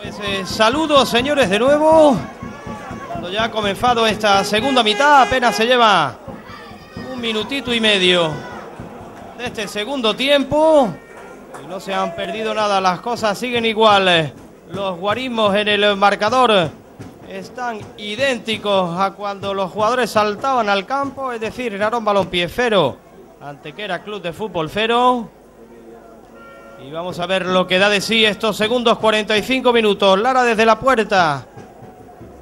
Pues eh, saludos señores de nuevo. Cuando ya ha comenzado esta segunda mitad, apenas se lleva un minutito y medio de este segundo tiempo. Y no se han perdido nada, las cosas siguen igual. Los guarismos en el marcador están idénticos a cuando los jugadores saltaban al campo, es decir, Narón Balompié cero, Antequera Club de Fútbol cero. Y vamos a ver lo que da de sí estos segundos 45 minutos. Lara desde la puerta.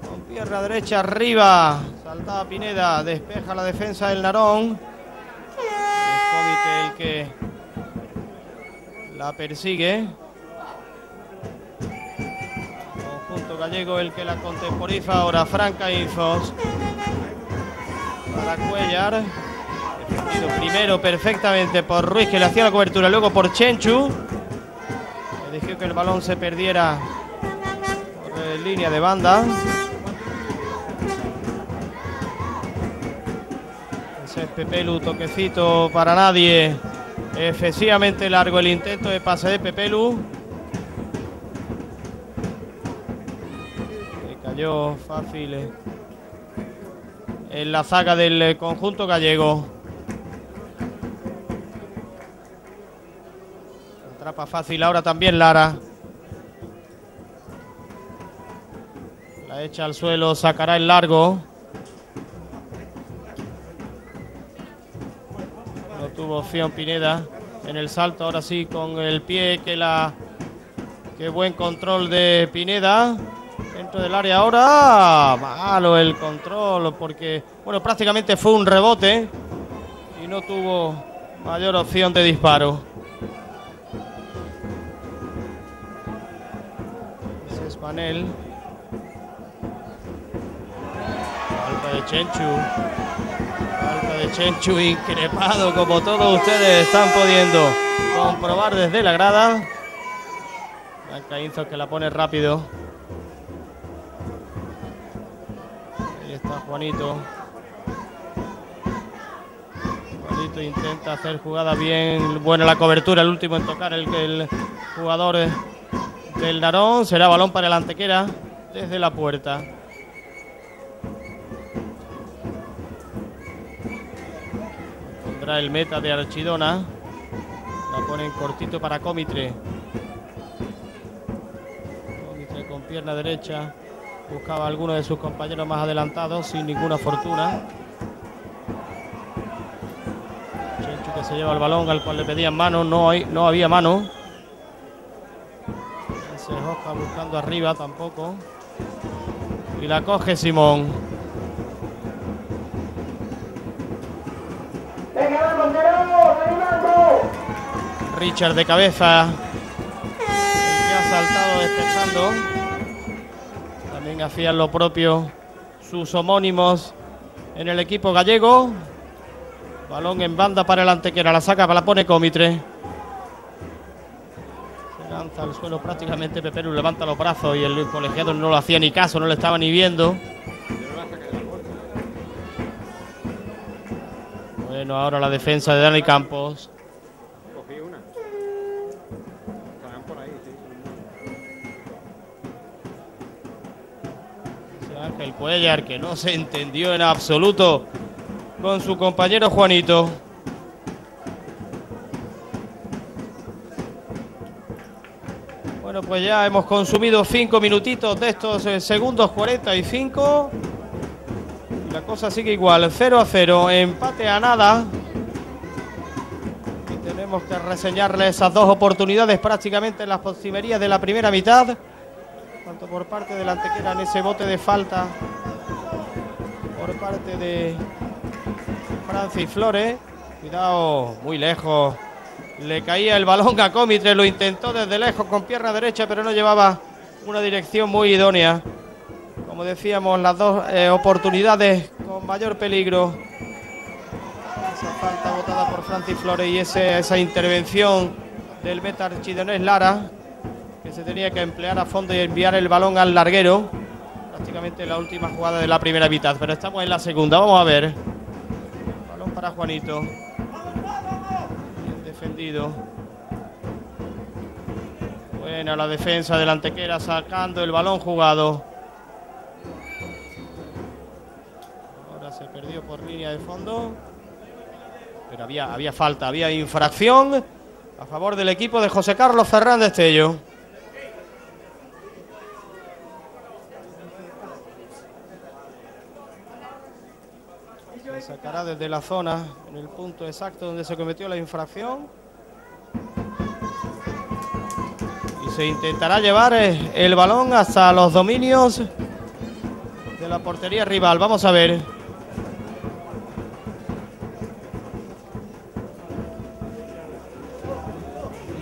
Con pierna derecha arriba. Saltaba Pineda. Despeja la defensa del Narón. Es el que la persigue. Conjunto gallego el que la contemporiza. Ahora Franca Infos. Para Cuellar. Primero perfectamente por Ruiz que le hacía la cobertura. Luego por Chenchu. Que dejó que el balón se perdiera por eh, línea de banda. Ese es Pepelu, toquecito para nadie. Excesivamente largo el intento de pase de Pepelu. Le cayó fácil eh, en la zaga del eh, conjunto gallego. Atrapa fácil ahora también Lara. La echa al suelo, sacará el largo. No tuvo opción Pineda en el salto, ahora sí con el pie que la... Qué buen control de Pineda. Dentro del área ahora. Malo el control porque, bueno, prácticamente fue un rebote y no tuvo mayor opción de disparo. Es Manel. Falta de Chenchu. Falta de Chenchu increpado como todos ustedes están pudiendo comprobar desde la grada. Blanca Inzo que la pone rápido. Ahí está Juanito. Juanito intenta hacer jugada bien. Buena la cobertura, el último en tocar el, el jugador del Narón. Será balón para el Antequera desde la puerta. Pondrá el meta de Archidona. La ponen cortito para Comitre. Comitre con pierna derecha. Buscaba a alguno de sus compañeros más adelantados sin ninguna fortuna. Chenchu que se lleva el balón al cual le pedían mano. No, hay, no había mano. Ese Oscar buscando arriba tampoco. Y la coge Simón. Richard de cabeza. El que ha saltado despejando. También hacían lo propio sus homónimos en el equipo gallego. Balón en banda para el antequera. La saca, la pone Comitre. Lanza al suelo prácticamente Peperu. Levanta los brazos y el colegiado no lo hacía ni caso, no le estaba ni viendo. Bueno, ahora la defensa de Dani Campos. Ángel Cuellar que no se entendió en absoluto con su compañero Juanito. Bueno, pues ya hemos consumido cinco minutitos de estos eh, segundos 45. Y la cosa sigue igual, 0 a 0, empate a nada. Y tenemos que reseñarle esas dos oportunidades prácticamente en las postrimerías de la primera mitad. Tanto por parte del Antequera en ese bote de falta. Por parte de Francis Flores. Cuidado, muy lejos. Le caía el balón a Comitre, lo intentó desde lejos con pierna derecha, pero no llevaba una dirección muy idónea. Como decíamos, las dos eh, oportunidades con mayor peligro. Esa falta votada por Francis Flores y esa intervención del meta archidonés Lara, que se tenía que emplear a fondo y enviar el balón al larguero. Prácticamente la última jugada de la primera mitad, pero estamos en la segunda. Vamos a ver. Balón para Juanito. Buena la defensa del Antequera sacando el balón jugado. Ahora se perdió por línea de fondo. Pero había, había falta, había infracción a favor del equipo de José Carlos Fernández Tello. Se sacará desde la zona en el punto exacto donde se cometió la infracción. Y se intentará llevar eh, el balón hasta los dominios de la portería rival. Vamos a ver.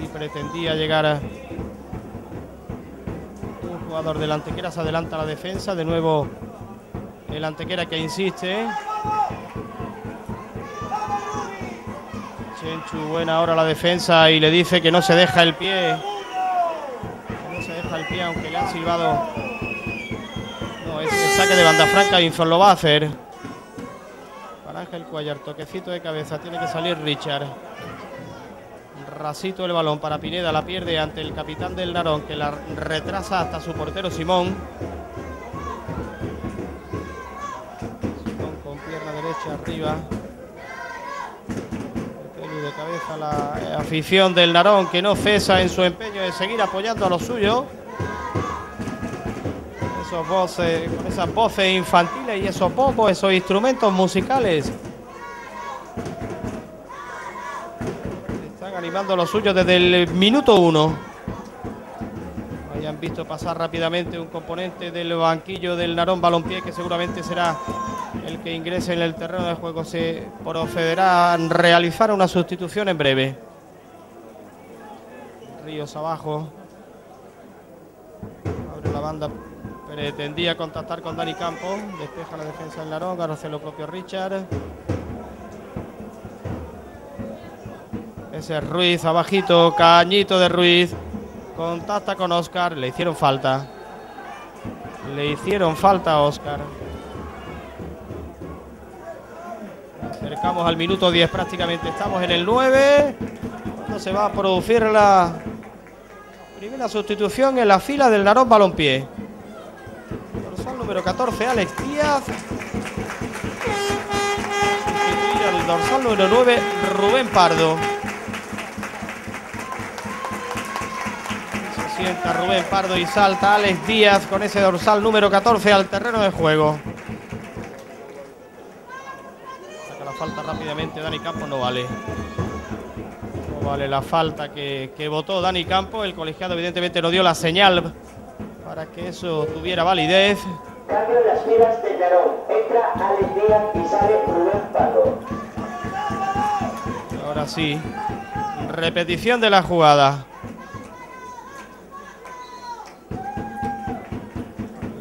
Y pretendía llegar un jugador del Antequera. Se adelanta la defensa. De nuevo el Antequera que insiste. Chenchu, buena ahora la defensa y le dice que no se deja el pie. No se deja el pie, aunque le han silbado. No, es el saque de banda franca. Info lo va a hacer. Para Ángel Cuellar, toquecito de cabeza. Tiene que salir Richard. Rasito el balón para Pineda. La pierde ante el capitán del Narón, que la retrasa hasta su portero Simón. Simón con pierna derecha arriba de cabeza la eh, afición del Narón que no cesa en su empeño de seguir apoyando a los suyos. Esos voces, con esas voces infantiles y esos pocos, esos instrumentos musicales. Están animando a los suyos desde el minuto uno. Hayan visto pasar rápidamente un componente del banquillo del Narón Balompié que seguramente será el que ingrese en el terreno de juego se procederá a realizar una sustitución en breve. Ríos abajo. Abre la banda. Pretendía contactar con Dani Campos. Despeja la defensa del Narón. Ahora hace lo propio Richard. Ese es Ruiz abajito. Cañito de Ruiz. Contacta con Oscar. Le hicieron falta. Le hicieron falta a Oscar. Acercamos al minuto 10 prácticamente. Estamos en el 9. Cuando se va a producir la primera sustitución en la fila del Narón Balompié. Dorsal número 14, Alex Díaz. Sustituir al dorsal número 9, Rubén Pardo. Se sienta Rubén Pardo y salta Alex Díaz con ese dorsal número 14 al terreno de juego. Falta rápidamente Dani Campos, no vale. No vale la falta que, que votó Dani Campos. El colegiado evidentemente no dio la señal para que eso tuviera validez. Cambio las filas del Narón. Entra Alex Díaz y sale Rubén Pardo. Ahora sí. Repetición de la jugada.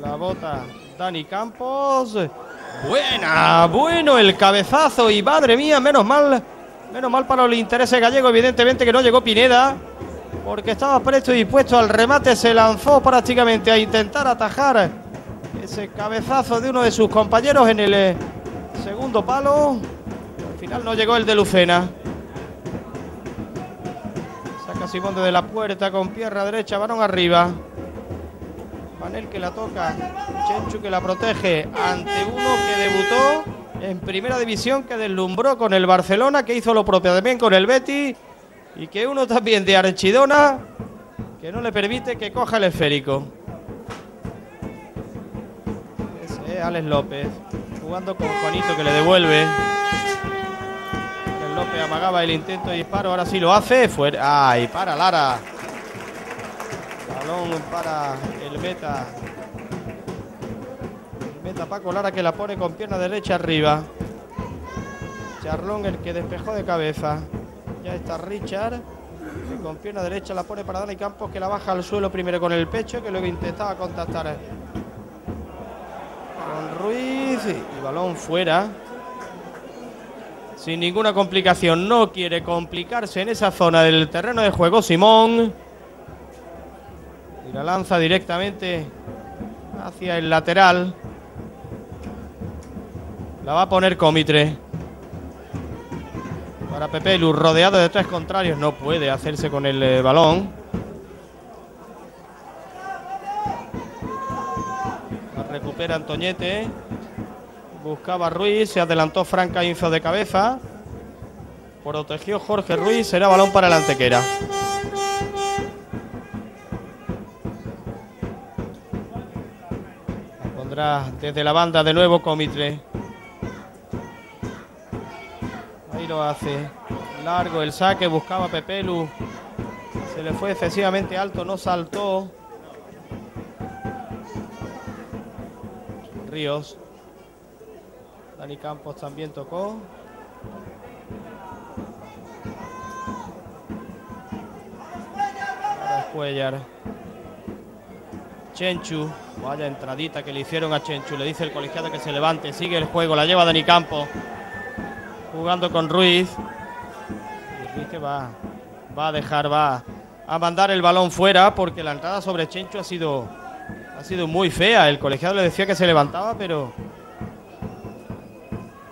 La bota Dani Campos. Buena, bueno el cabezazo y madre mía, menos mal, menos mal para los intereses gallegos, evidentemente que no llegó Pineda, porque estaba presto y dispuesto al remate, se lanzó prácticamente a intentar atajar ese cabezazo de uno de sus compañeros en el eh, segundo palo. Al final no llegó el de Lucena. Saca Simón desde la puerta con pierna derecha, varón arriba. Panel que la toca, Chenchu que la protege ante uno que debutó en primera división, que deslumbró con el Barcelona, que hizo lo propio también con el Betty y que uno también de Archidona que no le permite que coja el esférico. Ese es Alex López, jugando con Juanito que le devuelve. Alex López amagaba el intento de disparo, ahora sí lo hace, fuera. ¡Ay, para Lara! Balón para el meta. El meta Paco Lara que la pone con pierna derecha arriba. Charlón el que despejó de cabeza. Ya está Richard. Con pierna derecha la pone para Dani Campos que la baja al suelo primero con el pecho que luego intentaba contactar con Ruiz y balón fuera. Sin ninguna complicación. No quiere complicarse en esa zona del terreno de juego Simón. La lanza directamente hacia el lateral. La va a poner Comitre. Para Pepe Luz, rodeado de tres contrarios, no puede hacerse con el eh, balón. La recupera Antoñete. Buscaba Ruiz, se adelantó Franca Inzo de cabeza. Protegió Jorge Ruiz, será balón para la antequera. Desde la banda de nuevo Comitre. Ahí lo hace. Largo el saque, buscaba Pepelu. Se le fue excesivamente alto, no saltó. Ríos. Dani Campos también tocó. Ahora es. Chenchu. Vaya entradita que le hicieron a Chenchu. Le dice el colegiado que se levante. Sigue el juego. La lleva Dani Campos. Jugando con Ruiz. Ruiz que va. Va a dejar, va a mandar el balón fuera porque la entrada sobre Chenchu ha sido ha sido muy fea. El colegiado le decía que se levantaba, pero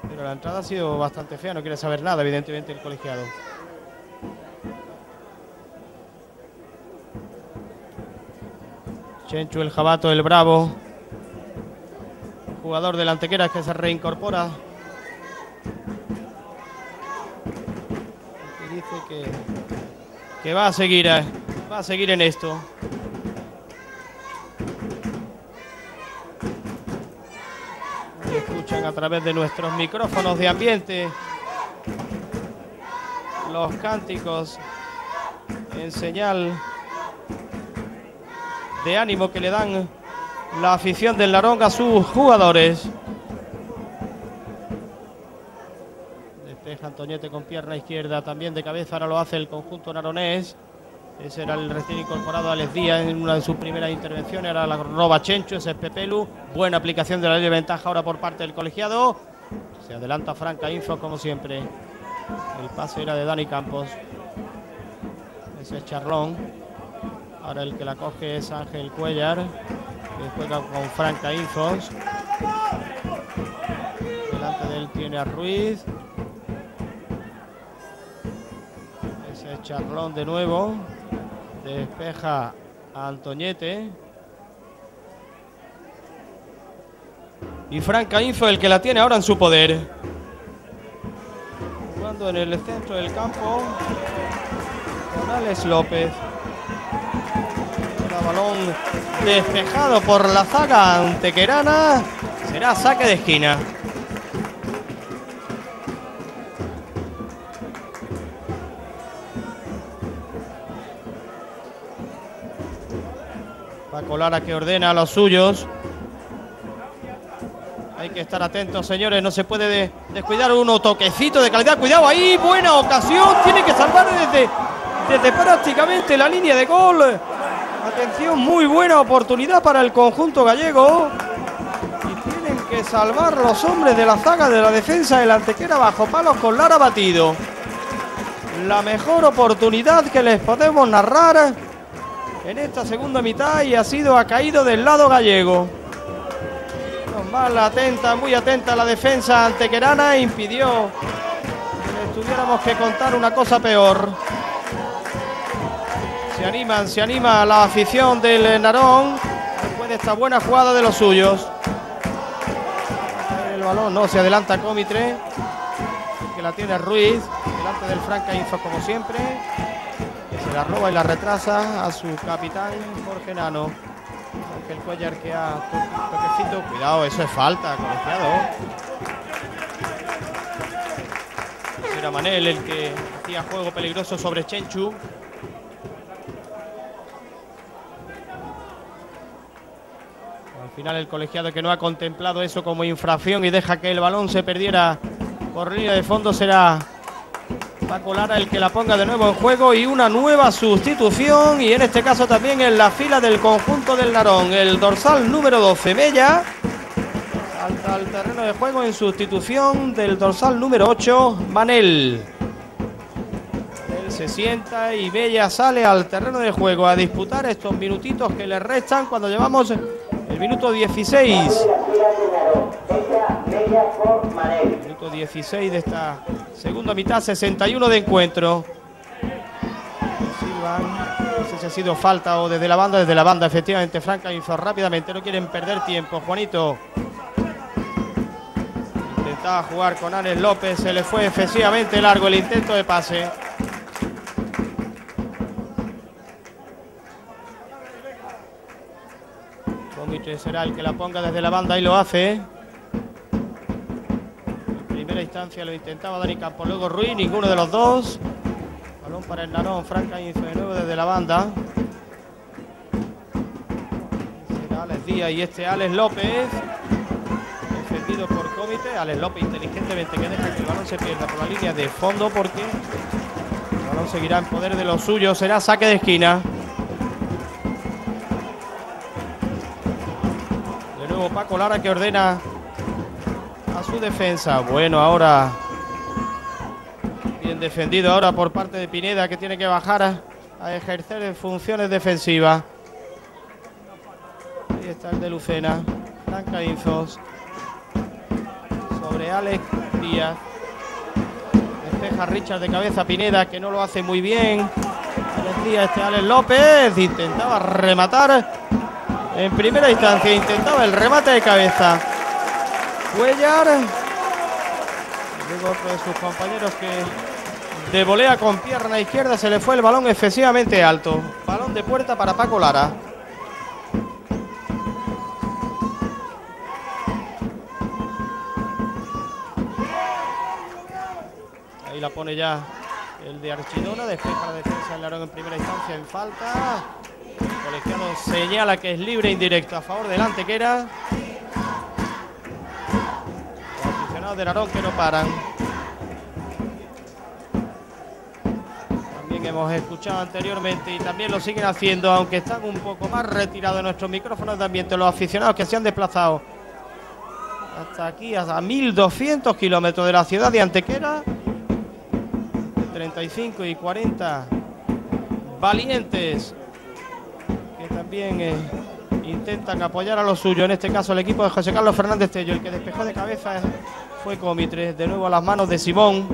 pero la entrada ha sido bastante fea. No quiere saber nada, evidentemente, el colegiado. Chenchu, el jabato, el bravo. Jugador del Antequera que se reincorpora. Y dice que, que va a seguir, eh, va a seguir en esto. Escuchan a través de nuestros micrófonos de ambiente los cánticos en señal de ánimo que le dan la afición del Narón a sus jugadores. Despeja Antoñete con pierna izquierda, también de cabeza, ahora lo hace el conjunto naronés. Ese era el recién incorporado Alex Díaz en una de sus primeras intervenciones. Ahora la roba Chencho, ese es Pepelu. Buena aplicación de la ley de ventaja ahora por parte del colegiado. Se adelanta Franca Info como siempre. El pase era de Dani Campos. Ese es Charlón. Ahora el que la coge es Ángel Cuellar, que juega con Franca Infos. Delante de él tiene a Ruiz. Ese es Charlón de nuevo. Despeja a Antoñete. Y Franca Info el que la tiene ahora en su poder. Jugando en el centro del campo con Alex López. Balón despejado por la zaga antequerana. Será saque de esquina. Paco Lara que ordena a los suyos. Hay que estar atentos, señores. No se puede de- descuidar uno. Toquecito de calidad. Cuidado ahí. Buena ocasión. Tiene que salvar desde, desde prácticamente la línea de gol. Atención, muy buena oportunidad para el conjunto gallego. Y tienen que salvar los hombres de la zaga de la defensa del Antequera bajo palos con Lara batido. La mejor oportunidad que les podemos narrar en esta segunda mitad y ha sido ha caído del lado gallego. Mal, atenta, muy atenta la defensa antequerana impidió que tuviéramos que contar una cosa peor. Se animan, se anima la afición del Narón después de esta buena jugada de los suyos. El balón no se adelanta Comitre, que la tiene Ruiz, delante del Franca Info como siempre. Se la roba y la retrasa a su capitán Jorge Nano. Ángel Cuellar que toquecito. Cuidado, eso es falta, colegiado. Manel el que hacía juego peligroso sobre Chenchu. Al final el colegiado que no ha contemplado eso como infracción y deja que el balón se perdiera por línea de fondo será Paco Lara el que la ponga de nuevo en juego y una nueva sustitución y en este caso también en la fila del conjunto del Narón, el dorsal número 12, Bella. Salta al terreno de juego en sustitución del dorsal número 8, Manel. Él se sienta y Bella sale al terreno de juego a disputar estos minutitos que le restan cuando llevamos minuto 16. La fila de Narón. Entra Bella por Manel. Minuto 16 de esta segunda mitad, 61 de encuentro. Silvan, no sé si ha sido falta o desde la banda, desde la banda, efectivamente, Franca hizo rápidamente, no quieren perder tiempo, Juanito. Intentaba jugar con Alex López, se le fue excesivamente largo el intento de pase. Comitre será el que la ponga desde la banda y lo hace. En primera instancia lo intentaba Dani Campos, luego Ruiz, ninguno de los dos. Balón para el Narón, Franca hizo de nuevo desde la banda. Será Alex Díaz y este Alex López. Defendido por Comité. Alex López inteligentemente que deja que el balón se pierda por la línea de fondo porque el balón seguirá en poder de los suyos. Será saque de esquina. Paco Lara que ordena a su defensa. Bueno, ahora bien defendido ahora por parte de Pineda que tiene que bajar a, ejercer funciones defensivas. Ahí está el de Lucena. Franca Inzos. Sobre Alex Díaz. Despeja Richard de cabeza Pineda que no lo hace muy bien. Alex Díaz, este Alex López. Intentaba rematar. En primera instancia intentaba el remate de cabeza. Cuellar. Luego otro de sus compañeros que de volea con pierna izquierda se le fue el balón excesivamente alto. Balón de puerta para Paco Lara. Ahí la pone ya el de Archidona. Despeja la defensa del Larón en primera instancia en falta. Colegiado señala que es libre e indirecto a favor del Antequera. Los aficionados del Arón que no paran. También hemos escuchado anteriormente y también lo siguen haciendo, aunque están un poco más retirados de nuestros micrófonos de ambiente, los aficionados que se han desplazado hasta aquí, hasta 1200 kilómetros de la ciudad de Antequera. 35 y 40 valientes también eh, intentan apoyar a lo suyo, en este caso el equipo de José Carlos Fernández Tello, el que despejó de cabeza eh, fue Comitre, de nuevo a las manos de Simón.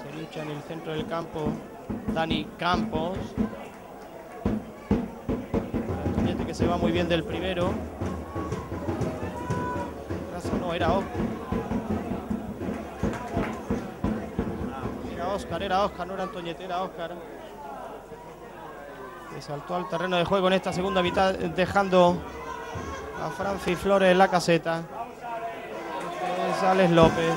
Se lucha en el centro del campo Dani Campos. Que se va muy bien del primero. No, era Oscar. Era Oscar, era Oscar, no era Antoñete, era Oscar. Que saltó al terreno de juego en esta segunda mitad, dejando a Francis Flores en la caseta. Este es Alex López.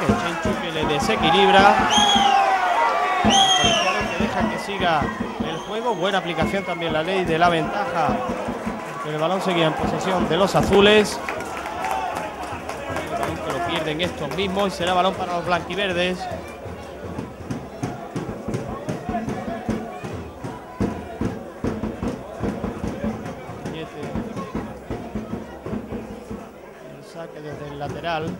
que se le desequilibra. Que deja que siga juego. Buena aplicación también la ley de la ventaja. El balón seguía en posesión de los azules. Lo pierden estos mismos y será balón para los blanquiverdes. El saque desde el lateral.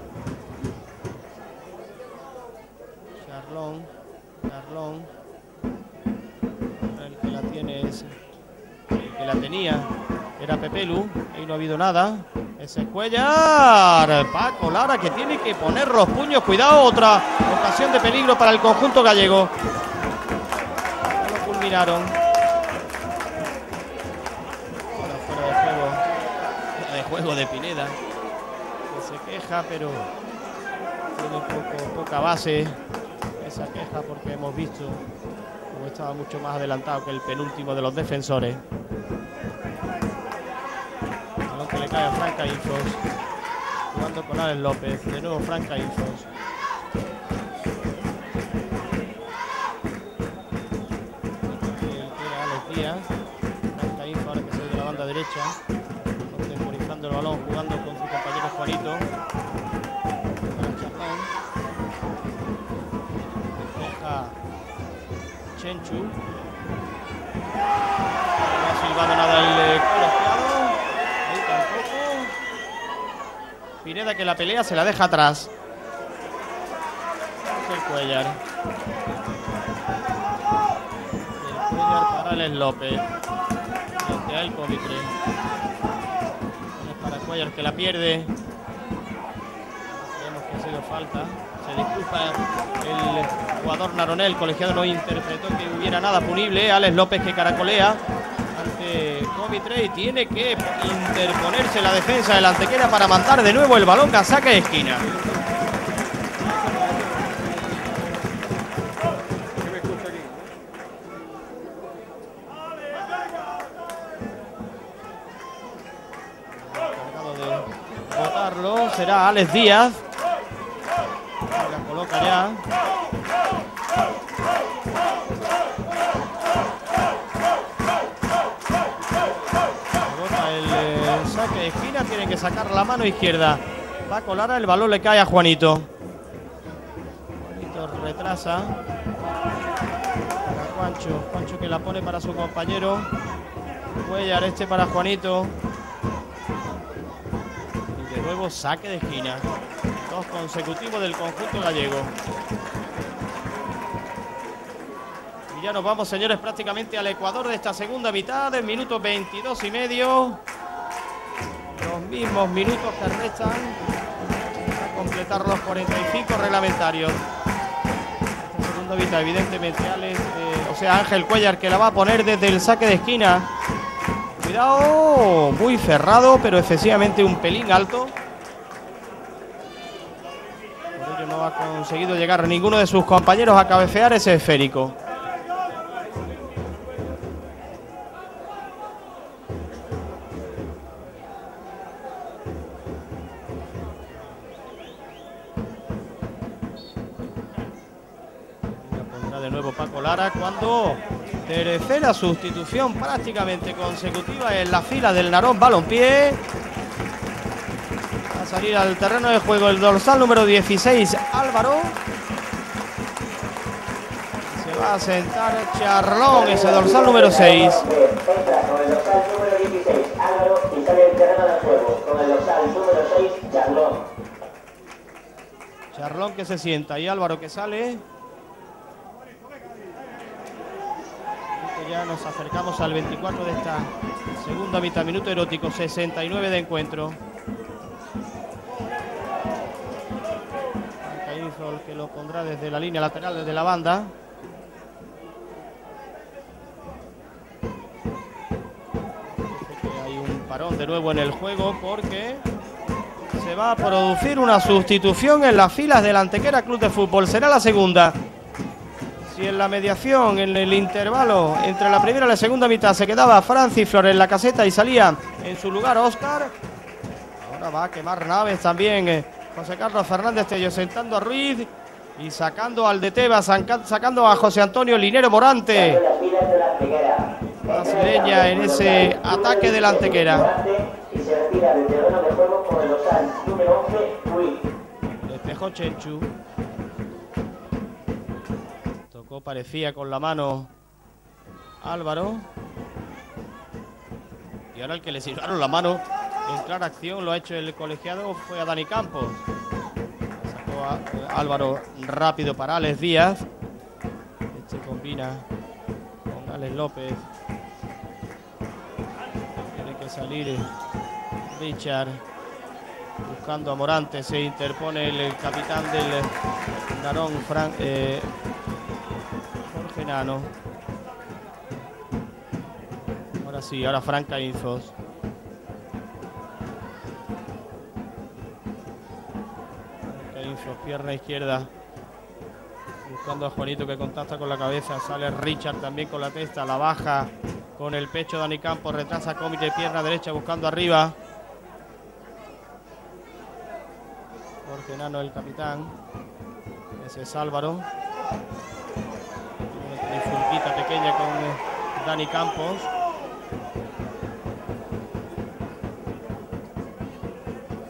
Tenía era Pepelu. Ahí no ha habido nada. Ese es Cuellar. Paco Lara que tiene que poner los puños. Cuidado, otra ocasión de peligro para el conjunto gallego. Ya lo culminaron. Ahora fuera de juego. Fuera de juego de Pineda. Que se queja, pero tiene poco, poca base esa queja porque hemos visto como estaba mucho más adelantado que el penúltimo de los defensores. Que le cae a Franca Infos. Jugando con Alex López. De nuevo Franca Infos. Alex Díaz. Franca Infos ahora que se de la banda derecha. Contemporizando el balón, jugando con su compañero Juanito. Deja Chenchu. No ha silbado nada el eh. Ahí tampoco. Pineda que la pelea se la deja atrás. Ángel Cuellar. El para Alex López. Frente el Comitre. Para Cuellar que la pierde. Creemos que ha sido falta. Se disculpa el jugador Naronel. colegiado no interpretó que hubiera nada punible. Alex López que caracolea tiene que interponerse la defensa del Antequera para mandar de nuevo el balón a saque de esquina. será Alex Díaz. La coloca ya. Esquina, tiene que sacar la mano izquierda. Va a colar, el balón le cae a Juanito. Juanito retrasa. Para Juancho, Juancho que la pone para su compañero. Cuellar este para Juanito nuevo saque de esquina. Dos consecutivos del conjunto gallego. Y ya nos vamos, señores, prácticamente al Ecuador de esta segunda mitad, del minuto 22 y medio. Minutos que restan para completar los 45 reglamentarios. Esta segunda evidentemente, Alex, eh, o sea, Ángel Cuellar que la va a poner desde el saque de esquina. Cuidado, muy cerrado, pero excesivamente un pelín alto. No ha conseguido llegar ninguno de sus compañeros a cabecear ese esférico. Tercera sustitución prácticamente consecutiva en la fila del Narón Balompié. Va a salir al terreno de juego el dorsal número 16, Álvaro. Se va a sentar Charlón, ese dorsal número 6. Charlón que se sienta y Álvaro que sale. Ya nos acercamos al 24 de esta segunda mitad, minuto erótico, 69 de encuentro. el que lo pondrá desde la línea lateral, desde la banda. hay un parón de nuevo en el juego porque se va a producir una sustitución en las filas del Antequera Club de Fútbol. Será la segunda. Si en la mediación, en el intervalo entre la primera y la segunda mitad se quedaba Francis Flores en la caseta y salía en su lugar Oscar, ahora va a quemar naves también eh, José Carlos Fernández Tello sentando a Ruiz y sacando al de Tebas, sacando a José Antonio Linero Morante. Brasileña en ese ataque de la Antequera. Despejó Chenchu parecía con la mano Álvaro. Y ahora el que le sirvaron la mano en clara acción lo ha hecho el colegiado fue a Dani Campos. Sacó a eh, Álvaro rápido para Alex Díaz. Este combina con Alex López. Tiene que salir Richard buscando a Morante. Se interpone el, capitán del Darón, Frank, eh, Ahora sí, ahora Franca Infos. Franca Infos, pierna izquierda. Buscando a Juanito que contacta con la cabeza. Sale Richard también con la testa. La baja con el pecho Dani Campos. Retrasa Comité, pierna derecha buscando arriba. Jorge Nano, el capitán. Ese es Álvaro pequeña con Dani Campos.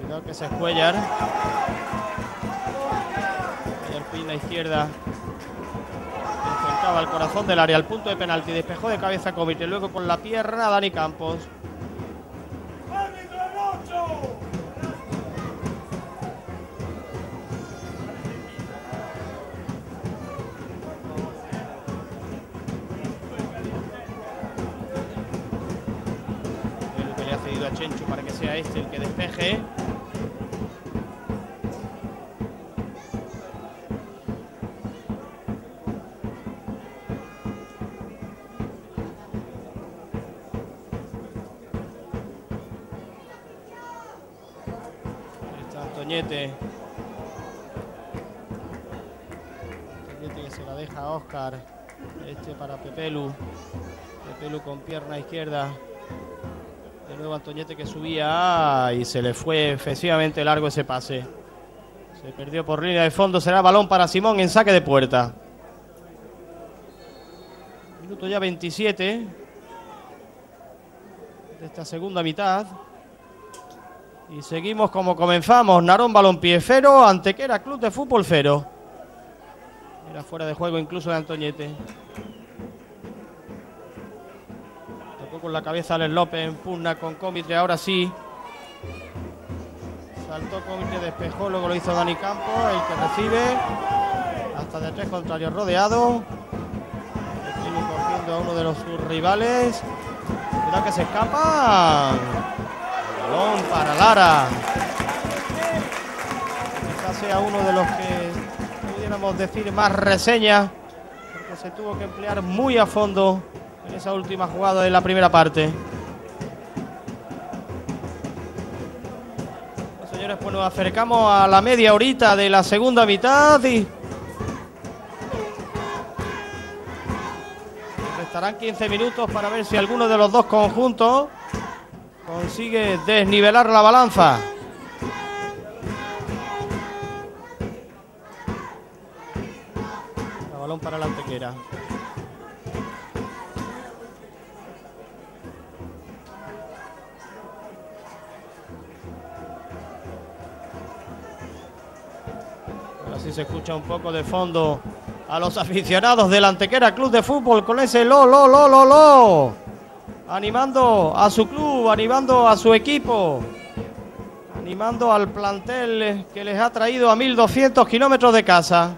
Cuidado que se es Cuellar. Cuellar pina izquierda. Enfrentaba al corazón del área, al punto de penalti. Despejó de cabeza Comité. Luego con la pierna Dani Campos. Este el que despeje. Está Antoñete. Antoñete que se la deja a Oscar. Este para Pepelu. Pepelu con pierna izquierda. Nuevo Antoñete que subía y se le fue efectivamente largo ese pase. Se perdió por línea de fondo. Será balón para Simón en saque de puerta. Minuto ya 27 de esta segunda mitad. Y seguimos como comenzamos. Narón Balompié cero, Antequera Club de Fútbol cero. Era fuera de juego incluso de Antoñete. Con la cabeza Alex López en pugna con Comitre, ahora sí. Saltó Comitre, despejó, luego lo hizo Dani Campos, el que recibe. Hasta de tres contrarios rodeado. A uno de los sus rivales. Cuidado que se escapan. Balón para Lara. Quizás sea uno de los que pudiéramos decir más reseña, porque se tuvo que emplear muy a fondo en esa última jugada de la primera parte. Señores, pues nos acercamos a la media horita de la segunda mitad y restarán 15 minutos para ver si alguno de los dos conjuntos consigue desnivelar la balanza. El balón para la antequera. Se escucha un poco de fondo a los aficionados del Antequera Club de Fútbol con ese lo, lo, lo, lo, lo animando a su club, animando a su equipo, animando al plantel que les ha traído a 1200 kilómetros de casa.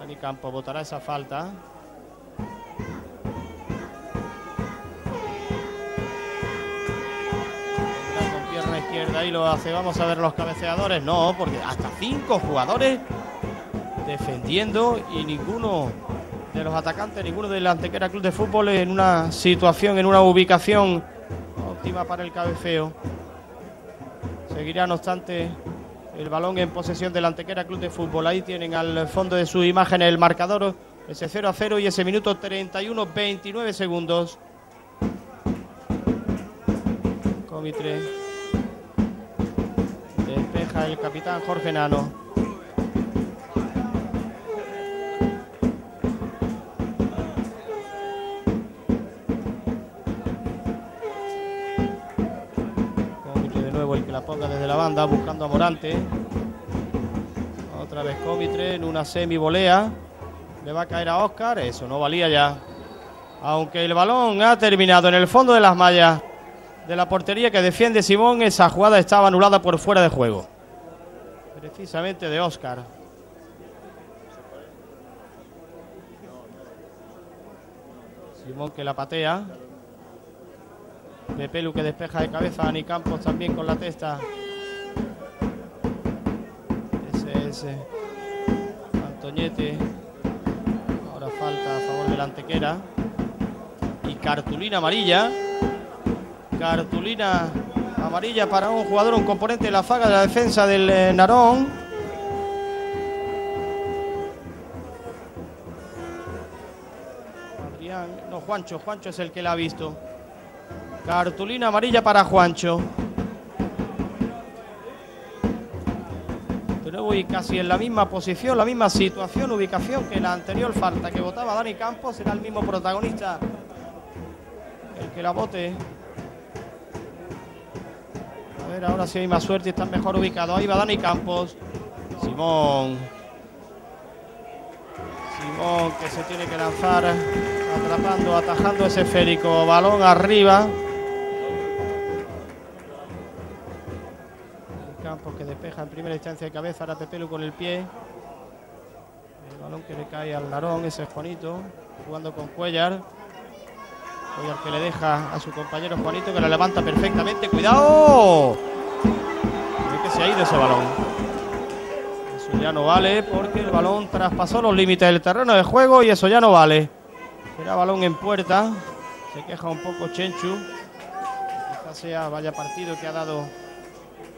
Dani Campos votará esa falta. Izquierda lo hace. Vamos a ver los cabeceadores. No, porque hasta cinco jugadores defendiendo y ninguno de los atacantes, ninguno del Antequera Club de Fútbol en una situación, en una ubicación óptima para el cabeceo. Seguirá, no obstante, el balón en posesión del Antequera Club de Fútbol. Ahí tienen al fondo de su imagen el marcador, ese 0 a 0 y ese minuto 31, 29 segundos. Comitre. Despeja el capitán Jorge Nano. Comitre de nuevo el que la ponga desde la banda buscando a Morante. Otra vez Comitre en una semi volea. Le va a caer a Oscar. Eso no valía ya. Aunque el balón ha terminado en el fondo de las mallas de la portería que defiende Simón, esa jugada estaba anulada por fuera de juego. Precisamente de Oscar. Simón que la patea. De Pelu que despeja de cabeza a Ani Campos también con la testa. Ese es eh, Antoñete. Ahora falta a favor de la Antequera. Y cartulina amarilla. Cartulina amarilla para un jugador, un componente de la faga de la defensa del eh, Narón. Adrián, no, Juancho, Juancho es el que la ha visto. Cartulina amarilla para Juancho. De nuevo y casi en la misma posición, la misma situación, ubicación que la anterior falta que votaba Dani Campos, será el mismo protagonista el que la vote. A ver, ahora sí hay más suerte y están mejor ubicados. Ahí va Dani Campos. Simón. Simón que se tiene que lanzar atrapando, atajando ese esférico. Balón arriba. Campos que despeja en primera instancia de cabeza. Ahora Pepelu con el pie. balón que le cae al Narón, ese es Juanito, jugando con Cuellar. Cuellar que le deja a su compañero Juanito que la levanta perfectamente. ¡Cuidado! Ve que se ha ido ese balón. Eso ya no vale porque el balón traspasó los límites del terreno de juego y eso ya no vale. Era balón en puerta. Se queja un poco Chenchu. Quizás sea vaya partido que ha dado,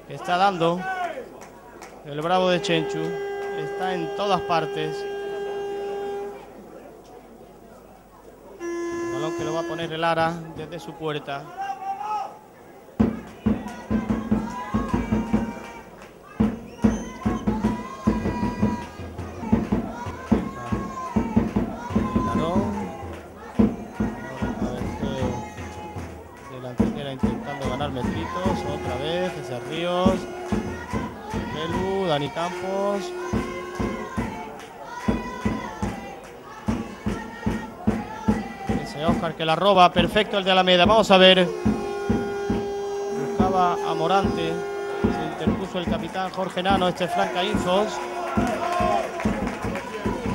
que está dando el bravo de Chenchu. Está en todas partes. El balón que lo va a poner el Ara desde su puerta. Narón. Ahora cabeceo de la antequera intentando ganar metritos. Otra vez, ese. Melu, Dani Campos. Oscar que la roba. Perfecto el de Alameda. Vamos a ver. Buscaba a Morante. Se interpuso el capitán Jorge Nano. Este Franca Infos.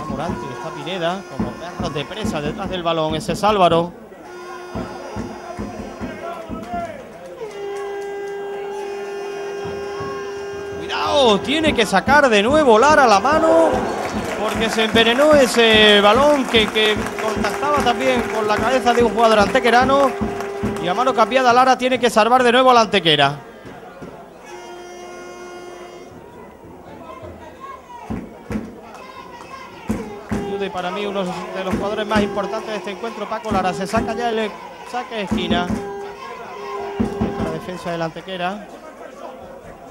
A Morante. Está Pineda. Como perros de presa detrás del balón. Ese es Álvaro. Cuidado, tiene que sacar de nuevo Lara la mano porque se envenenó ese balón que, que contactaba también con la cabeza de un jugador antequerano y a mano cambiada Lara tiene que salvar de nuevo a la antequera. Dude para mí uno de los jugadores más importantes de este encuentro, Paco Lara. Se saca ya el saque de esquina. La defensa de la antequera.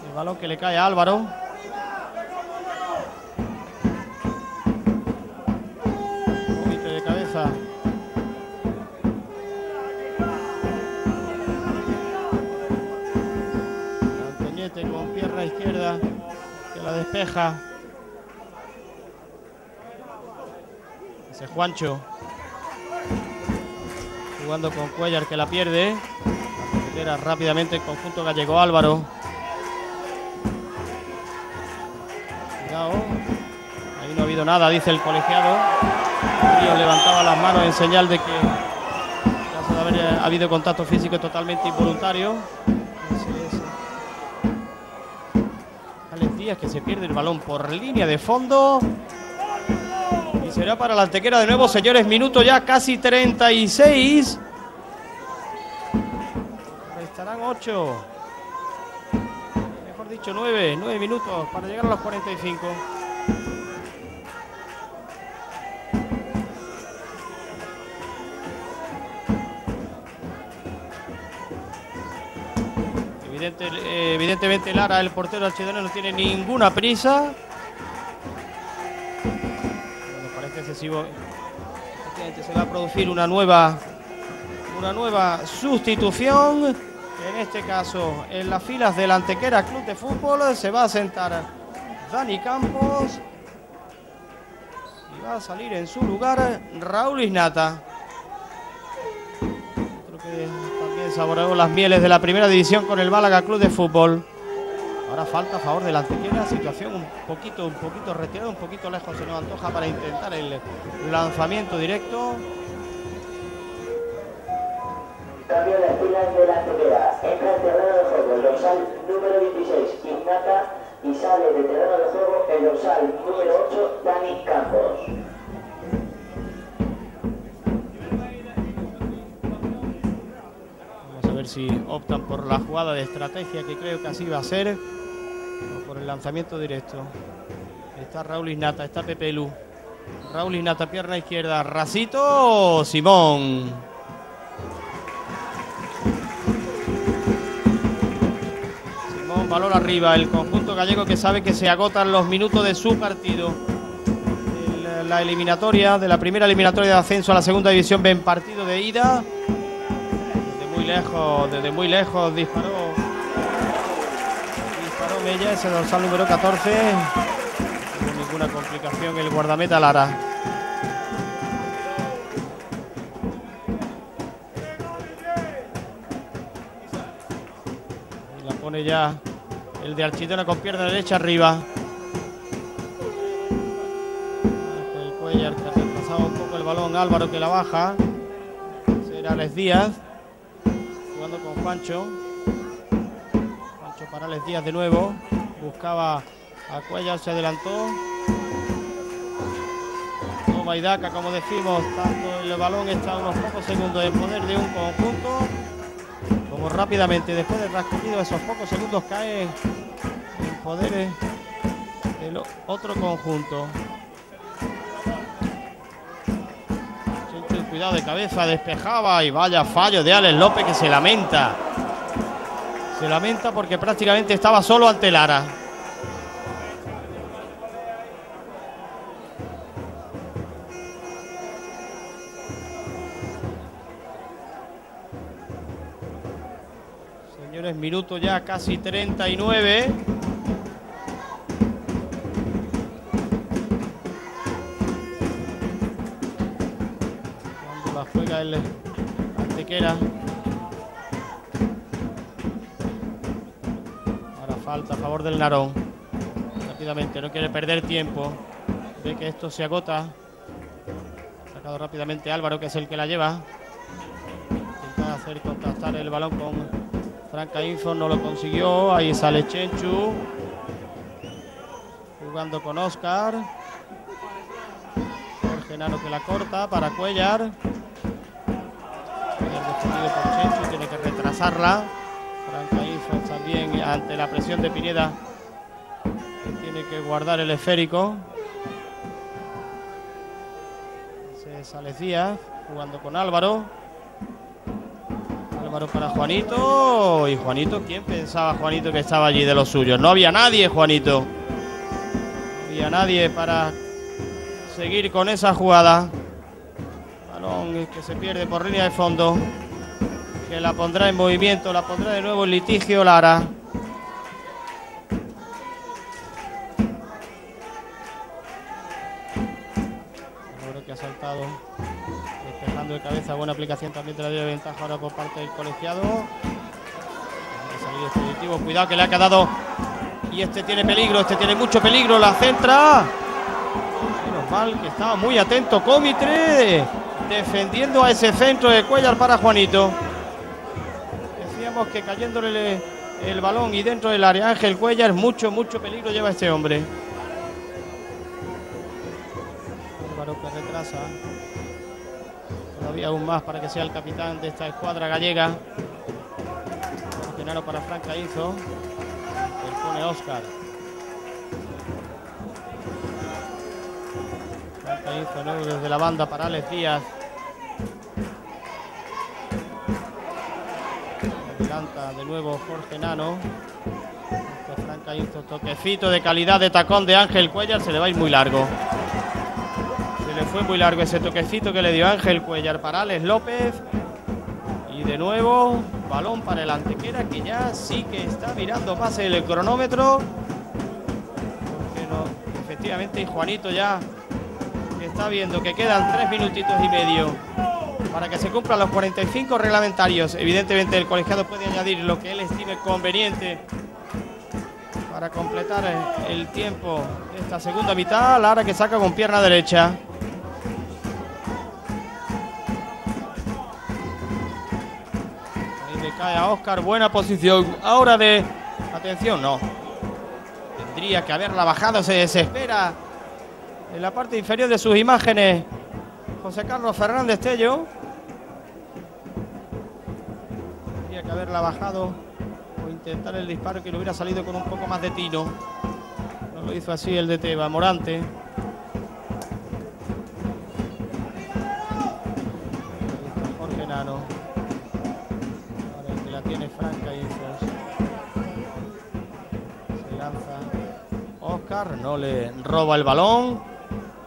El balón que le cae a Álvaro. Despeja. Ese Juancho. Jugando con Cuellar que la pierde. Recupera rápidamente el conjunto gallego Álvaro. Cuidado. Ahí no ha habido nada, dice el colegiado. Ríos levantaba las manos en señal de que eh, habido contacto físico totalmente involuntario. Alex Díaz que se pierde el balón por línea de fondo. Y será para la antequera de nuevo, señores. Minuto ya casi 36. Restarán 8 mejor dicho, 9, 9 minutos para llegar a los 45. Eh, evidentemente Lara, el portero archidonero, no tiene ninguna prisa. Me parece excesivo. Se va a producir una nueva, una nueva sustitución. En este caso, en las filas del Antequera Club de Fútbol se va a sentar Dani Campos y va a salir en su lugar Raúl Isnata. Creo que saboreó las mieles de la primera división con el Málaga Club de Fútbol. Ahora falta a favor del Antequera, situación un poquito, un poquito retirada, un poquito lejos se nos antoja para intentar el lanzamiento directo. Cambio las filas de la antequera. Entra en terreno de juego el dorsal número 26, Ignata, y sale de terreno de juego el dorsal número 8, Dani Campos. Ver si optan por la jugada de estrategia que creo que así va a ser. O por el lanzamiento directo. Está Raúl Ignata, está Pepe Lu. Raúl Ignata, pierna izquierda. Racito Simón. Simón, valor arriba. El conjunto gallego que sabe que se agotan los minutos de su partido. La eliminatoria, de la primera eliminatoria de ascenso a la segunda división, ven partido de ida. Lejos, desde muy lejos disparó. Disparó Mella, ese dorsal número 14. No hubo ninguna complicación el guardameta Lara. La pone ya el de Archidona con pierna derecha arriba. El retrasado un poco el balón Álvaro que la baja. Será Alex Díaz. Con Juancho. Juancho para Alex Díaz de nuevo. Buscaba a Cuellar, se adelantó. Toma y daca, como decimos, tanto el balón está unos pocos segundos en poder de un conjunto. Como rápidamente, después del rascogido, esos pocos segundos cae en poder del otro conjunto. Cuidado de cabeza, despejaba y vaya fallo de Alex López que se lamenta. Se lamenta porque prácticamente estaba solo ante Lara. Señores, minuto ya casi 39. La juega el Antequera. Ahora falta a favor del Narón. Rápidamente, no quiere perder tiempo. Ve que esto se agota. Sacado rápidamente Álvaro, que es el que la lleva. Intenta hacer contactar el balón con Franca Info, no lo consiguió. Ahí sale Chenchu. Jugando con Oscar. Jorge Nano que la corta para Cuellar. Tiene que retrasarla. Franca también ante la presión de Pineda. Tiene que guardar el esférico. Se sale Díaz jugando con Álvaro. Álvaro para Juanito. Y Juanito, ¿quién pensaba Juanito que estaba allí de los suyos? No había nadie, Juanito. No había nadie para seguir con esa jugada. Balón que se pierde por línea de fondo. Que la pondrá en movimiento, la pondrá de nuevo en litigio Lara. Álvaro que ha saltado despejando de cabeza, buena aplicación también te la dio ventaja ahora por parte del colegiado. Cuidado que le ha quedado. Y este tiene peligro, este tiene mucho peligro, la centra. Menos mal que estaba muy atento Comitre, defendiendo a ese centro de Cuellar para Juanito. Que cayéndole el balón y dentro del área Ángel Cuellar, mucho, mucho peligro lleva este hombre. Álvaro que retrasa. Todavía aún más para que sea el capitán de esta escuadra gallega. Genaro para Franca hizo. El pone Oscar. Franca hizo nuevo desde la banda para Alex Díaz. De nuevo Jorge Nano. Franca hizo toquecito de calidad de tacón de Ángel Cuellar. Se le va a ir muy largo. Se le fue muy largo ese toquecito que le dio Ángel Cuellar para Alex López. Y de nuevo, balón para el Antequera que ya sí que está mirando más el cronómetro. Efectivamente, Juanito ya está viendo que quedan tres minutitos y medio para que se cumplan los 45 reglamentarios. Evidentemente el colegiado puede añadir lo que él estime conveniente para completar el tiempo de esta segunda mitad. Lara que saca con pierna derecha. Ahí le cae a Oscar, buena posición. Ahora de atención, no. Tendría que haberla bajado, se desespera. En la parte inferior de sus imágenes, José Carlos Fernández Tello. Que haberla bajado o intentar el disparo que le hubiera salido con un poco más de tino. No lo hizo así el de Teba, Morante. Jorge Nano. Ahora el que la tiene Franca Infos. Se lanza Oscar, no le roba el balón.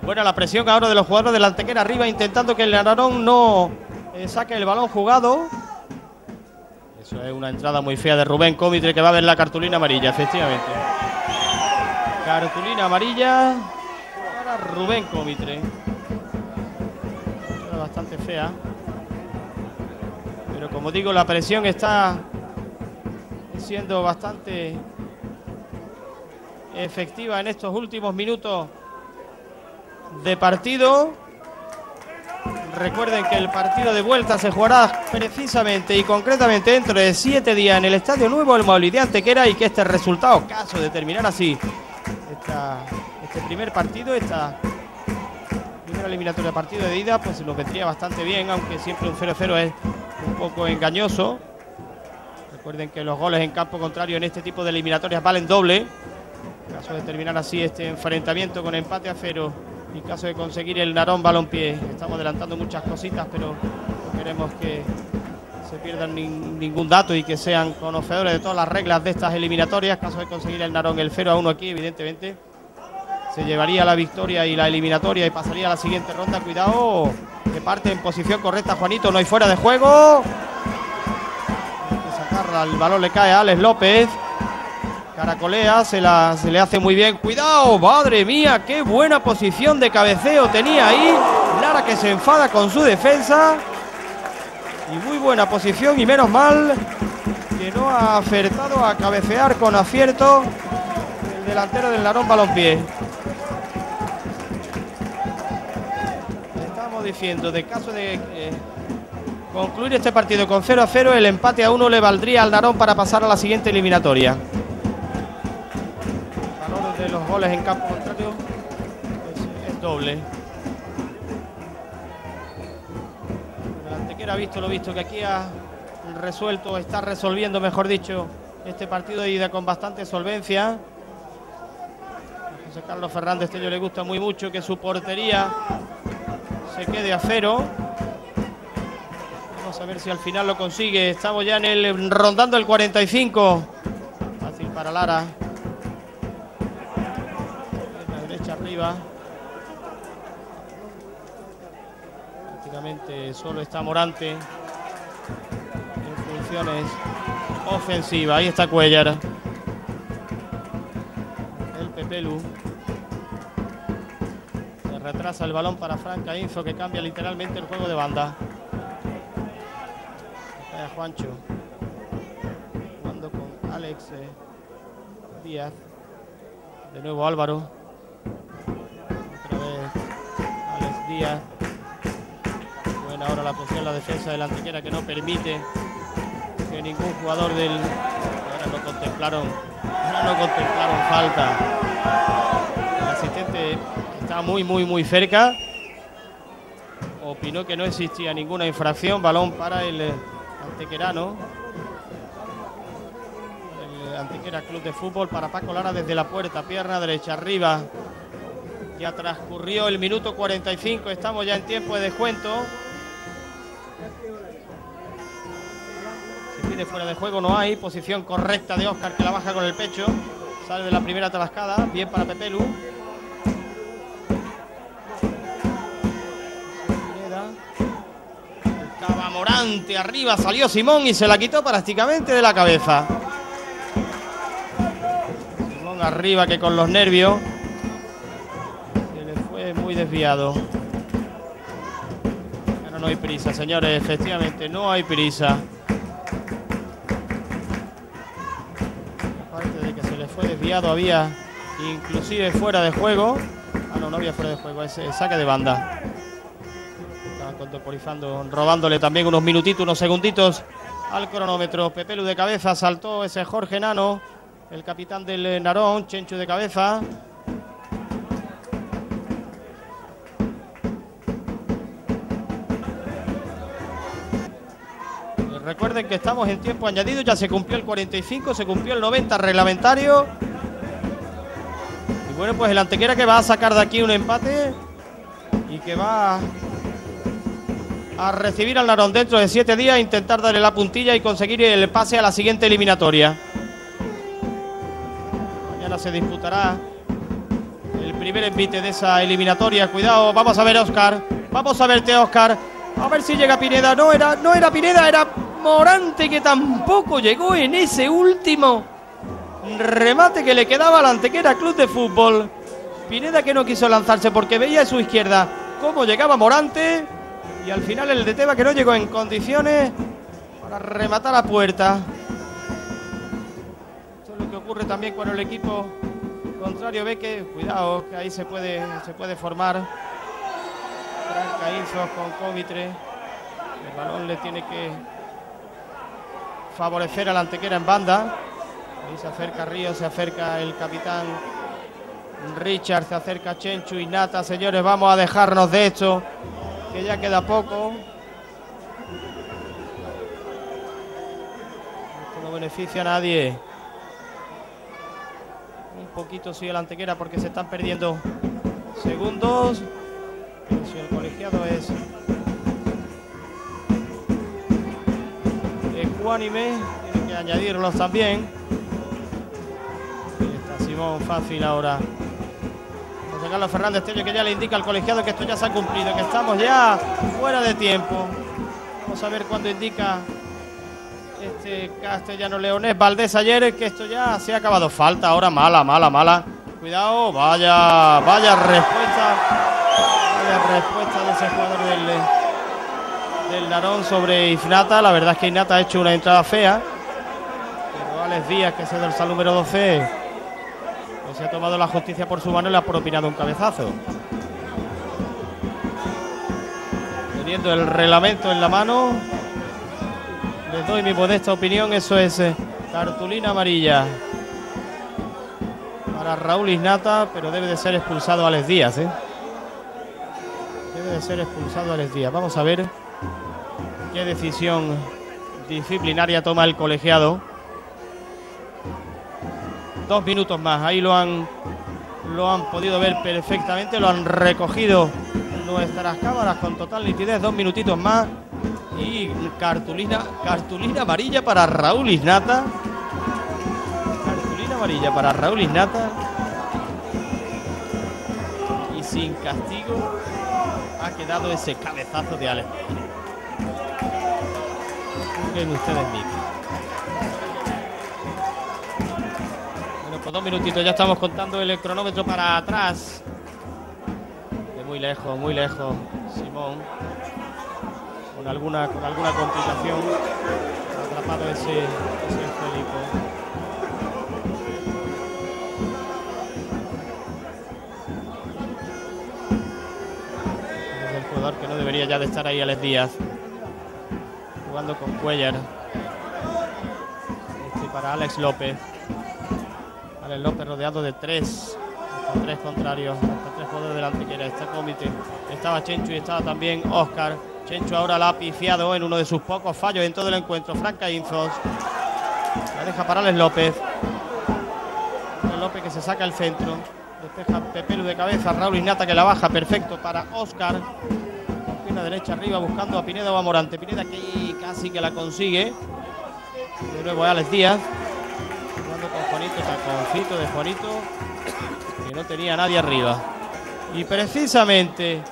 Buena la presión ahora de los jugadores del Antequera arriba intentando que el Narón no eh, saque el balón jugado. Eso es una entrada muy fea de Rubén Comitre que va a ver la cartulina amarilla, efectivamente. Cartulina amarilla para Rubén Comitre. Bastante fea. Pero como digo, la presión está siendo bastante efectiva en estos últimos minutos de partido. Recuerden que el partido de vuelta se jugará precisamente y concretamente dentro de siete días en el Estadio Nuevo El Maulí de Antequera y que este resultado, caso de terminar así este primer partido, esta primera eliminatoria de partido de ida, pues nos vendría bastante bien, aunque siempre un 0-0 es un poco engañoso. Recuerden que los goles en campo contrario en este tipo de eliminatorias valen doble. Caso de terminar así este enfrentamiento con empate a cero, en caso de conseguir el Narón balompié, estamos adelantando muchas cositas, pero no queremos que se pierdan nin- ningún dato y que sean conocedores de todas las reglas de estas eliminatorias. En caso de conseguir el Narón el 0 a 1 aquí, evidentemente se llevaría la victoria y la eliminatoria y pasaría a la siguiente ronda. Cuidado, que parte en posición correcta Juanito, no hay fuera de juego. El balón le cae a Alex López. Caracolea, se, le hace muy bien. Cuidado, madre mía, qué buena posición de cabeceo tenía ahí. Lara que se enfada con su defensa. Y muy buena posición y menos mal que no ha acertado a cabecear con acierto el delantero del Narón Balompié. Estamos diciendo, de caso de eh, concluir este partido con 0 a 0, el empate a 1 le valdría al Narón para pasar a la siguiente eliminatoria. Los goles en campo contrario es, es doble. El Antequera ha visto lo visto que aquí ha resuelto, está resolviendo, mejor dicho, este partido de ida con bastante solvencia. A José Carlos Fernández Tello le gusta muy mucho que su portería se quede a cero. Vamos a ver si al final lo consigue. Estamos ya en el rondando el 45. Fácil para Lara. Prácticamente solo está Morante en funciones ofensivas. Ahí está Cuellar. El Pepelu. Se retrasa el balón para Franca Inzo que cambia literalmente el juego de banda. Juancho. Jugando con Alex eh, Díaz. De nuevo Álvaro. Díaz. Buena ahora la posición, la defensa del Antequera que no permite que ningún jugador del. Ahora no contemplaron. Ahora no contemplaron falta. El asistente está muy, muy, muy cerca. Opinó que no existía ninguna infracción. Balón para el eh, antequerano. El Antequera Club de Fútbol para Paco Lara desde la puerta. Pierna derecha arriba. Ya transcurrió el minuto 45. Estamos ya en tiempo de descuento. Se pide fuera de juego, no hay. Posición correcta de Oscar que la baja con el pecho. Sale de la primera trascada. Bien para Pepelu. Estaba Morante arriba, salió Simón y se la quitó prácticamente de la cabeza. Simón arriba que con los nervios desviado. No hay prisa, señores, efectivamente no hay prisa. Aparte de que se le fue desviado, había inclusive fuera de juego. Ah, no, no había fuera de juego, es saque de banda. Estaban contemporizando, robándole también unos minutitos, unos segunditos al cronómetro. Pepelu de cabeza, saltó ese Jorge Nano, el capitán del Narón, Chencho de cabeza. Recuerden que estamos en tiempo añadido, ya se cumplió el 45, se cumplió el 90 reglamentario. Y bueno, pues el Antequera que va a sacar de aquí un empate y que va a recibir al Narón dentro de siete días, intentar darle la puntilla y conseguir el pase a la siguiente eliminatoria. Mañana se disputará el primer envite de esa eliminatoria. Cuidado, vamos a ver a Oscar. Vamos a verte, Oscar. A ver si llega Pineda. No era, no era Pineda, era Morante que tampoco llegó en ese último remate que le quedaba al Antequera Club de Fútbol. Pineda que no quiso lanzarse porque veía a su izquierda cómo llegaba Morante. Y al final el de Teba que no llegó en condiciones para rematar a puerta. Esto es lo que ocurre también cuando el equipo contrario ve que, cuidado, que ahí se puede, se puede formar Franca Infos con Comitre. El balón le tiene que favorecer a la antequera en banda. Ahí se acerca Río, se acerca el capitán Richard, se acerca Chenchu y Nata. Señores, vamos a dejarnos de esto, que ya queda poco. Esto no beneficia a nadie. Un poquito sigue la antequera porque se están perdiendo segundos. Si el colegiado es ecuánime, tiene que añadirlos también. Está Simón fácil ahora. José Carlos Fernández Tello que ya le indica al colegiado que esto ya se ha cumplido, que estamos ya fuera de tiempo. Vamos a ver cuándo indica este castellano leonés Valdés ayer que esto ya se ha acabado. Falta ahora mala, mala, mala. Cuidado, vaya, vaya respuesta. Vaya respuesta de ese jugador del, del Narón sobre Ignata. La verdad es que Ignata ha hecho una entrada fea. Pero Alex Díaz, que es el dorsal número 12, pues se ha tomado la justicia por su mano y le ha propinado un cabezazo. Teniendo el reglamento en la mano, les doy mi modesta opinión, eso es eh, cartulina amarilla para Raúl Ignata, pero debe de ser expulsado Alex Díaz. ¿eh? Debe de ser expulsado Alex Díaz. Vamos a ver qué decisión disciplinaria toma el colegiado. Dos minutos más, ahí lo han, lo han podido ver perfectamente, lo han recogido nuestras cámaras con total nitidez. Dos minutitos más y cartulina, cartulina amarilla para Raúl Ignata. Cartulina amarilla para Raúl Ignata. Y sin castigo ha quedado ese cabezazo de Alex. Ustedes mismos. Bueno, pues dos minutitos, ya estamos contando el cronómetro para atrás. De muy lejos, muy lejos, Simón con alguna, con alguna complicación. Atrapado ese, ese Felipe. Que no debería ya de estar ahí Alex Díaz. Jugando con Cuellar. Este para Alex López. Alex López rodeado de tres. Hasta tres contrarios. Hasta tres jugadores delante que era este comité. Estaba Chenchu y estaba también Oscar. Chencho ahora la ha pifiado en uno de sus pocos fallos en todo el encuentro. Franca Infos. La deja para Alex López. Alex López que se saca el centro. Despeja Pepelu de cabeza. Raúl Ignata que la baja. Perfecto para Oscar. Derecha arriba buscando a Pineda o a Morante. Pineda que casi que la consigue. De nuevo Alex Díaz. Jugando con Juanito. Taconcito de Juanito. Que no tenía nadie arriba. Y precisamente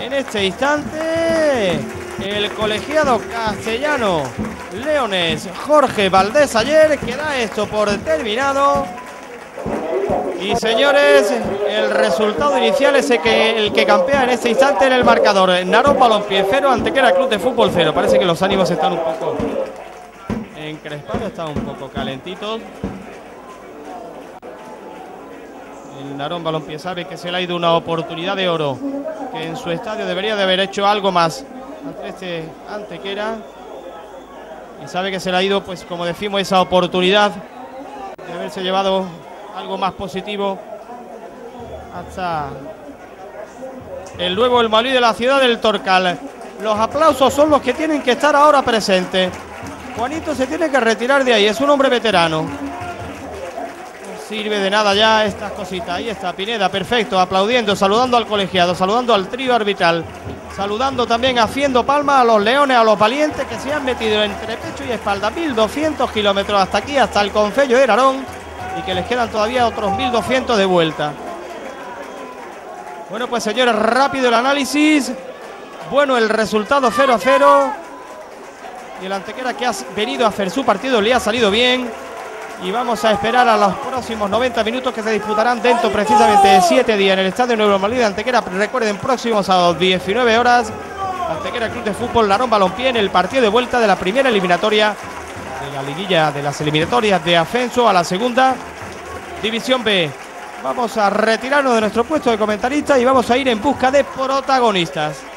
en este instante, el colegiado castellano Leones Jorge Valdés ayer que da esto por terminado. Y señores, el resultado inicial es el que, el que campea en este instante en el marcador. Narón Balompié 0, Antequera Club de Fútbol 0. Parece que los ánimos están un poco encrespados, están un poco calentitos. El Narón Balompié sabe que se le ha ido una oportunidad de oro, que en su estadio debería de haber hecho algo más ante este Antequera. Y sabe que se le ha ido, pues como decimos, esa oportunidad de haberse llevado algo más positivo hasta el nuevo el Malí de la ciudad del Torcal. Los aplausos son los que tienen que estar ahora presentes. Juanito se tiene que retirar de ahí, es un hombre veterano sirve de nada ya estas cositas. Ahí está Pineda, perfecto, aplaudiendo, saludando al colegiado, saludando al trío arbitral, saludando también, haciendo palmas a los leones, a los valientes que se han metido entre pecho y espalda. 1200 kilómetros hasta aquí, hasta el Confello de Arón, y que les quedan todavía otros 1200 de vuelta. Bueno, pues señores, rápido el análisis. Bueno, el resultado 0 a 0. Y el Antequera que ha venido a hacer su partido le ha salido bien y vamos a esperar a los próximos 90 minutos que se disputarán dentro precisamente de 7 días en el Estadio Nuevo Malí de Antequera. Recuerden, próximos a 19 horas, Antequera Club de Fútbol Larón Balompié en el partido de vuelta de la primera eliminatoria de la liguilla de las eliminatorias de ascenso a la segunda División B. Vamos a retirarnos de nuestro puesto de comentarista y vamos a ir en busca de protagonistas.